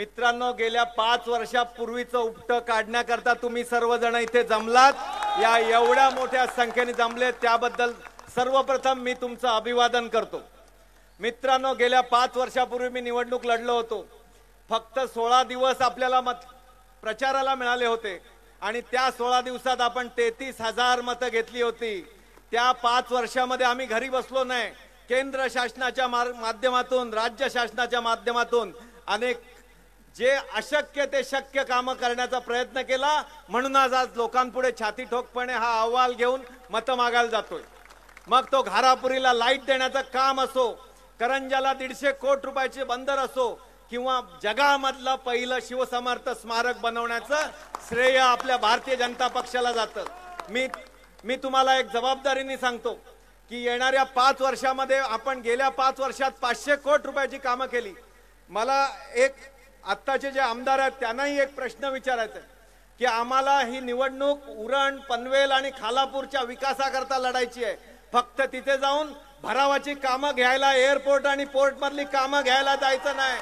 मित्रांनो गेल्या पाच वर्षापूर्वीचं उपट काढण्याकरता तुम्ही सर्वजण इथे जमलात. या एवढ्या मोठ्या संख्येने जमले त्याबद्दल सर्वप्रथम मी तुमचं अभिवादन करतो. मित्रांनो गेल्या पाच वर्षापूर्वी मी निवडणूक लढलो होतो. फक्त सोळा दिवस आपल्याला मत प्रचाराला मिळाले होते. आणि त्या सोळा दिवसात आपण तेहतीस हजार मतं घेतली होती. त्या पाच वर्षामध्ये आम्ही घरी बसलो नाही. केंद्र शासनाच्या माध्यमातून राज्य शासनाच्या माध्यमातून अनेक जे अशक्य ते शक्य कामं करण्याचा प्रयत्न केला म्हणून आज आज लोकांपुढे छाती ठोकपणे हा अहवाल घेऊन मतं मागायला जातोय. मग तो घारापुरीला लाइट देण्याचं काम असो करंजाला दीडशे कोटी रुपयाचे बंदर असो किंवा जगामधलं पहिलं शिवसमर्थ स्मारक बनवण्याचं श्रेय आपल्या भारतीय जनता पक्षाला जातं. मी मी तुम्हाला एक जबाबदारीने सांगतो की येणाऱ्या पाच वर्षामध्ये आपण गेल्या पाच वर्षात पाचशे कोटी रुपयाची कामं केली. मला एक आत्ताचे जे आमदार आहेत त्यांनाही एक प्रश्न विचारायचा आहे की आम्हाला ही निवडणूक उरण पनवेल आणि खालापूरच्या विकासाकरता लढायची आहे. फक्त तिथे जाऊन भरावाची कामं घ्यायला एअरपोर्ट आणि पोर्ट मधली कामं घ्यायला जायचं नाही.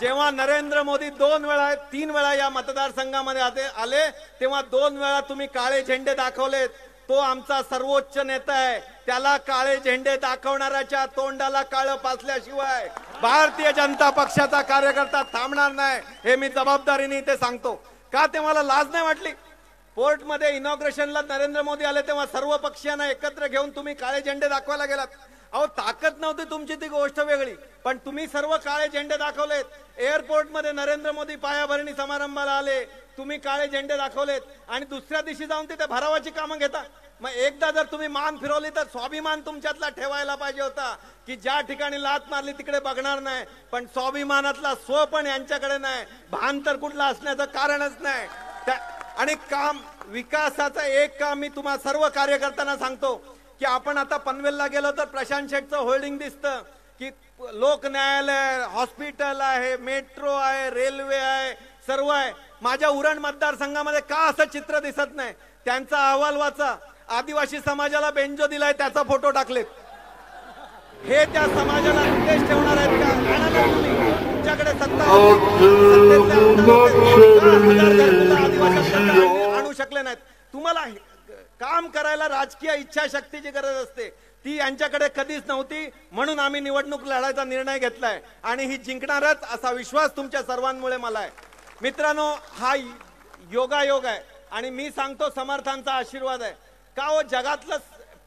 जेव्हा नरेंद्र मोदी दोन वेळा तीन वेळा या मतदारसंघामध्ये आले तेव्हा दोन वेळा तुम्ही काळे झेंडे दाखवलेत. तो आमचा सर्वोच्च नेता आहे. त्याला काळे झेंडे दाखवणाऱ्याच्या तोंडाला काळं पाचल्याशिवाय भारतीय जनता पक्षाचा कार्यकर्ता थांबणार नाही हे मी जबाबदारीने इथे सांगतो. का ते मला लाज नाही वाटली? पोर्टमध्ये इनॉग्रेशनला नरेंद्र मोदी आले तेव्हा सर्व पक्षांना एकत्र घेऊन तुम्ही काळे झेंडे दाखवायला गेलात. अहो ताकद नव्हती तुमची ती गोष्ट वेगळी. पण तुम्ही सर्व काळे झेंडे दाखवलेत. एअरपोर्टमध्ये नरेंद्र मोदी पायाभरणी समारंभाला आले. तुम्ही काळे झेंडे दाखवलेत. आणि दुसऱ्या दिवशी जाऊन तिथे भरावाची कामं घेता. मग एकदा जर तुम्ही मान फिरवली तर स्वाभिमान तुमच्यातला ठेवायला पाहिजे होता की ज्या ठिकाणी लात मारली तिकडे बघणार नाही. पण स्वाभिमानातला स्व पण यांच्याकडे नाही. भान तर कुठला असण्याचं कारणच नाही. त्या- आणि काम विकासाचं एक काम मी तुम्हा सर्व कार्यकर्त्यांना सांगतो की आपण आता पनवेलला गेलो तर प्रशांत शेठचं होल्डिंग दिसतं की लोक न्यायालय हॉस्पिटल आहे मेट्रो आहे रेल्वे आहे सर्व आहे. माझ्या उरण मतदारसंघामध्ये का असं चित्र दिसत नाही? त्यांचा अहवाल वाचा. आदिवासी समाजाला बेंजो दिलाय त्याचा फोटो टाकलेत. हे त्या समाजाला उद्देश ठेवणार आहेत का. तुमच्याकडे सत्ता आणू- शकले नाहीत. तुम्हाला काम करायला राजकीय इच्छाशक्तीची गरज असते ती यांच्याकडे कधीच नव्हती. म्हणून आम्ही निवडणूक लढायचा निर्णय घेतलाय. आणि ही जिंकणारच असा विश्वास तुमच्या सर्वांमुळे मला आहे. मित्रांनो हा योगायोग आहे. आणि मी सांगतो समर्थांचा आशीर्वाद आहे. का हो जगातलं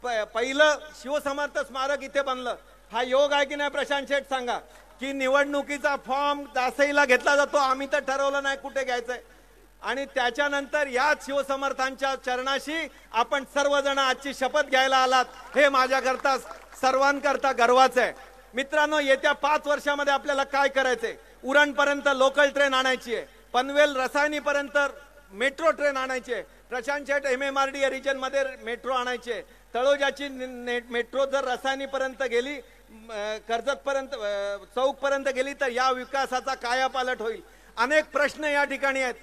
प- पहिलं शिवसमर्थ स्मारक इथे बनलं. हा योग आहे की नाही प्रशांत शेठ सांगा. की निवडणुकीचा फॉर्म दासईला घेतला जातो आम्ही तर ठरवलं नाही कुठे घ्यायचंय. आणि त्याच्यानंतर याच शिवसमर्थांच्या चरणाशी आपण सर्वजण आजची शपथ घ्यायला आलात. हे माझ्याकरता सर्वांकरता गर्वाचं आहे. मित्रांनो येत्या पाच वर्षामध्ये आपल्याला काय करायचंय? उरणपर्यंत लोकल ट्रेन आणायची आहे. पनवेल रसायनीपर्यंत मेट्रो ट्रेन आणायची आहे. Prashant Sheth M M R D रिजनमध्ये मेट्रो आणायचे. तळोजाची मेट्रो जर रसायनीपर्यंत गेली कर्जत पर्यंत चौक पर्यंत गेली तर या विकासाचा कायापालट होईल. अनेक प्रश्न या ठिकाणी आहेत.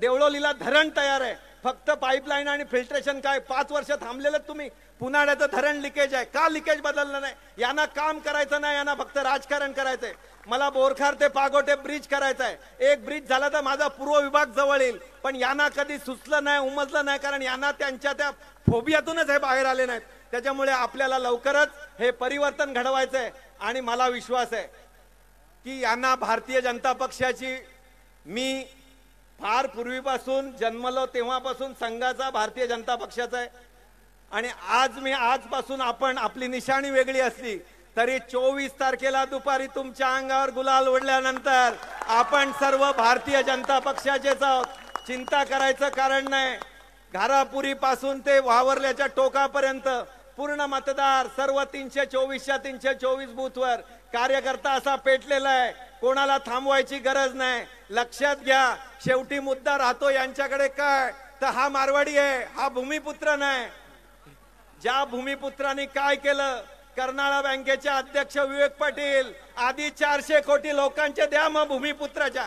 देवळोलीला धरण तयार आहे. फक्त पाईपलाईन आणि फिल्ट्रेशन काय? पाच वर्ष थांबलेलं तुम्ही. पुनाड्याचं धरण लिकेज आहे. का लिकेज बदललं नाही? यांना काम करायचं नाही यांना फक्त राजकारण करायचंय. मला बोरखार ते पागोटे ब्रिज करायचा आहे एक ब्रिज झाला तर माझा पूर्व विभाग जवळ येईल. पण यांना कधी सुचलं नाही उमजलं नाही कारण यांना त्यांच्या त्या फोबियातूनच हे बाहेर आले नाहीत. त्याच्यामुळे आपल्याला लवकरच हे परिवर्तन घडवायचं आहे आणि मला विश्वास आहे की यांना भारतीय जनता पक्षाची मी फार पूर्वीपासून जन्मलो तेव्हापासून संघाचा भारतीय जनता पक्षाचा आहे. आणि आज मी आजपासून आपण आपली निशाणी वेगळी असली तरी चोवीस तारखेला दुपारी तुमच्या अंगावर गुलाल ओढल्यानंतर आपण सर्व भारतीय जनता पक्षाचेच आहोत. चिंता करायचं कारण नाही. घारापुरीपासून ते वावरल्याच्या टोकापर्यंत पूर्ण मतदार सर्व तीनशे चोवीसच्या तीनशे चोवीस बूथवर कार्यकर्ता असा पेटलेला आहे. कोणाला थांबवायची गरज नाही. लक्षात घ्या शेवटी मुद्दा राहतो यांच्याकडे काय? तर हा मारवाडी आहे हा भूमिपुत्र नाही. ज्या भूमिपुत्रांनी काय केलं? कर्नाळा बँकेचे अध्यक्ष विवेक पाटील आधी चारशे कोटी लोकांचे द्या मग भूमिपुत्राच्या.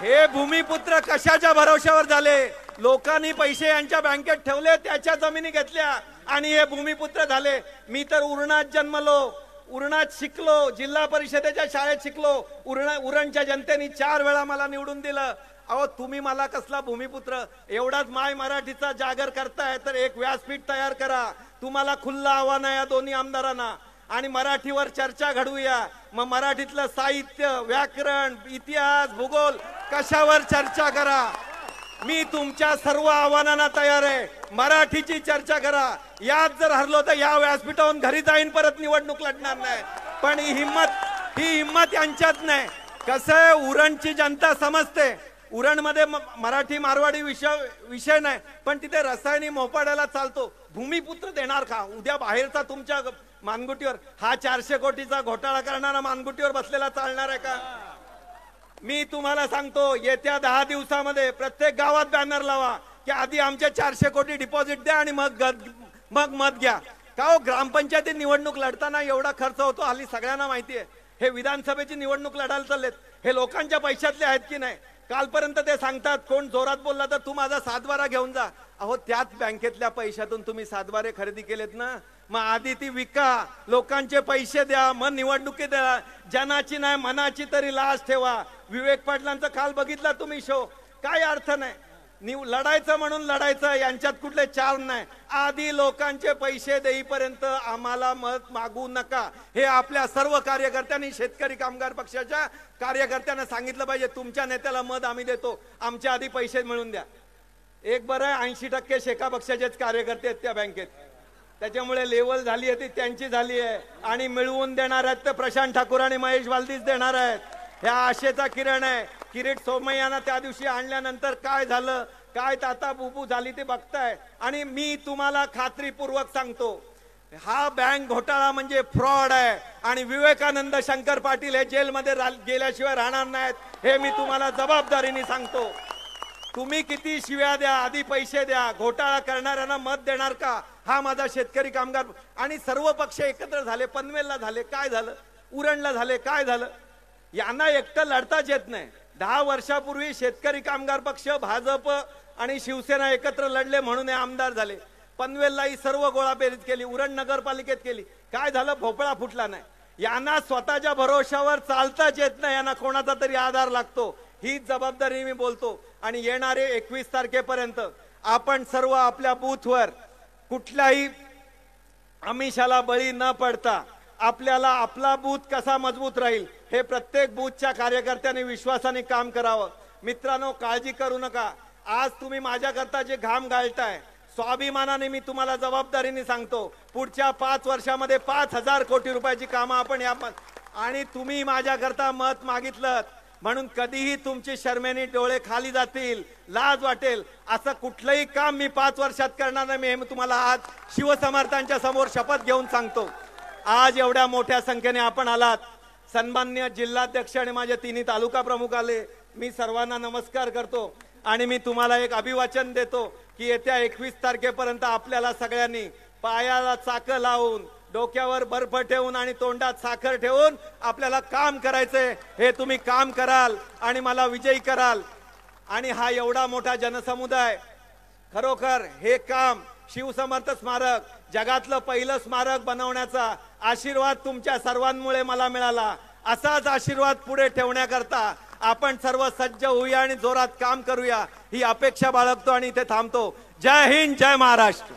हे भूमिपुत्र कशाच्या भरोश्यावर झाले? लोकांनी पैसे यांच्या बँकेत ठेवले त्याच्या जमिनी घेतल्या आणि हे भूमिपुत्र झाले. मी तर उरणात जन्मलो. उरणात शिकलो जिल्हा परिषदेच्या शाळेत शिकलो उरण उरणच्या जनतेने चार वेळा मला निवडून दिलं. अहो तुम्ही मला कसला भूमिपुत्र? एवढाच माय मराठीचा जागर करताय तर एक व्यासपीठ तयार करा. तुम्हाला खुल्ला आव्हान आहे या दोन्ही आमदारांना. आणि मराठीवर चर्चा घडवूया. मग मराठीतलं साहित्य व्याकरण इतिहास भूगोल कशावर चर्चा करा? मी तुमच्या सर्व आव्हानांना तयार आहे. मराठीची चर्चा करा. यात जर हरलो तर या व्यासपीठावरून घरी जाईन परत निवडणूक लढणार नाही. पण ही हिंमत ही हिंमत यांच्यात नाही. कसं आहे उरणची जनता समजते. उरणमध्ये मराठी मारवाडी विषय विषय नाही. पण तिथे रसायनी मोपाड्याला चालतो. भूमिपुत्र देणार का? उद्या बाहेरचा तुमच्या मानगुटीवर हा चारशे कोटीचा घोटाळा करणारा मानगुटीवर बसलेला चालणार आहे का? मी तुम्हाला सांगतो येत्या दहा दिवसामध्ये प्रत्येक गावात बॅनर लावा की आधी आमच्या चारशे कोटी डिपॉझिट द्या आणि मग मग मत घ्या. का हो ग्रामपंचायती निवडणूक लढताना एवढा खर्च होतो हल्ली सगळ्यांना माहिती आहे. हे विधानसभेची निवडणूक लढायला चाललेत. हे लोकांच्या पैशातले आहेत की नाही? कालपर्यंत ते सांगतात कोण जोरात बोलला तर तू माझा सातबारा घेऊन जा. अहो त्याच बँकेतल्या पैशातून तुम्ही सातबारे खरेदी केलेत ना? मग आधी ती विका लोकांचे पैसे द्या मग निवडणुकी द्या जनाची नाही मनाची तरी लाज ठेवा. विवेक पाटलांचा काल बघितला तुम्ही शो. काय अर्थ नाही. निव लढायचं म्हणून लढायचं यांच्यात कुठले चार नाही. आधी लोकांचे पैसे देईपर्यंत आम्हाला मत मागू नका. हे आपल्या सर्व कार्यकर्त्यांनी शेतकरी कामगार पक्षाच्या कार्यकर्त्यांना सांगितलं पाहिजे तुमच्या नेत्याला मत आम्ही देतो. आमच्या आधी पैसे मिळून द्या. एक बरं आहे ऐंशी टक्के शेका पक्षाचेच कार्यकर्ते आहेत त्या बँकेत. त्याच्यामुळे लेवल झाली आहे ती त्यांची झाली आहे. आणि मिळवून देणार आहेत तर प्रशांत ठाकूर आणि महेश वालदीच देणार आहेत. ह्या आशेचा किरण आहे. किरीट सोमय्यांना त्या दिवशी आणल्यानंतर काय झालं? काय ताता बुबू झाली ते बघताय. आणि मी तुम्हाला खात्रीपूर्वक सांगतो हा बँक घोटाळा म्हणजे फ्रॉड आहे. आणि विवेकानंद शंकर पाटील हे जेलमध्ये रा- गेल्याशिवाय राहणार नाहीत हे मी तुम्हाला जबाबदारीने सांगतो. तुम्ही किती शिव्या द्या आधी पैसे द्या. घोटाळा करणाऱ्यांना मत देणार का? हा माझा शेतकरी कामगार. आणि सर्व पक्ष एकत्र झाले पनवेलला झाले. काय झालं? उरणला झाले काय झालं? यांना एकटं लढताच येत नाही. दहा वर्षापूर्वी शेतकरी कामगार पक्ष भाजप आणि शिवसेना एकत्र लढले म्हणून हे आमदार झाले. पनवेलला ही सर्व गोळाबेरीज केली उरण नगरपालिकेत केली. काय झालं? भोपळा फुटला नाही. यांना स्वतःच्या भरोशावर चालताच येत नाही यांना कोणाचा तरी आधार लागतो. ही जबाबदारी मी बोलतो. आणि येणारे एकवीस तारखेपर्यंत आपण सर्व आपल्या बूथवर कुठल्याही आमिषाला बळी न पडता आपल्याला आपला बूथ कसा मजबूत राहील हे प्रत्येक बूथच्या कार्यकर्त्यांनी विश्वासाने काम करावं. मित्रांनो काळजी करू नका. आज तुम्ही माझ्याकरता जे घाम गाळताय स्वाभिमानाने मी तुम्हाला जबाबदारीने सांगतो. पुढच्या पाच वर्षामध्ये पाच हजार कोटी रुपयाची कामं आपण या आणि तुम्ही माझ्याकरता मत मागितलं म्हणून कधीही तुमची शर्मेने डोळे खाली जातील लाज वाटेल. असं कुठलंही काम मी पाच वर्षात करणार नाही मी तुम्हाला आज शिवसमर्थांच्या समोर शपथ घेऊन सांगतो. आज एवढ्या मोठ्या संख्येने आपण आलात. सन्मान्य जिल्हाध्यक्ष आणि माझे तिन्ही तालुका प्रमुख आले. मी सर्वांना नमस्कार करतो आणि मी तुम्हाला एक अभिवाचन देतो की येत्या एकवीस तारखेपर्यंत आपल्याला सगळ्यांनी पायाला चाकं लावून डोक्यावर बर्फ ठेवून आणि तोंडात साखर ठेवून आपल्याला काम करायचंय. हे तुम्ही काम कराल आणि मला विजयी कराल. आणि हा एवढा मोठा जनसमुदाय खरोखर हे काम शिवसमर्थ स्मारक जगातलं पहिलं स्मारक बनवण्याचा आशीर्वाद तुमच्या सर्वांमुळे मला मिळाला. असाच आशीर्वाद पुढे ठेवण्याकरता आपण सर्व सज्ज होऊया आणि जोरात काम करूया. ही अपेक्षा बाळगतो आणि इथे थांबतो. जय हिंद जय महाराष्ट्र.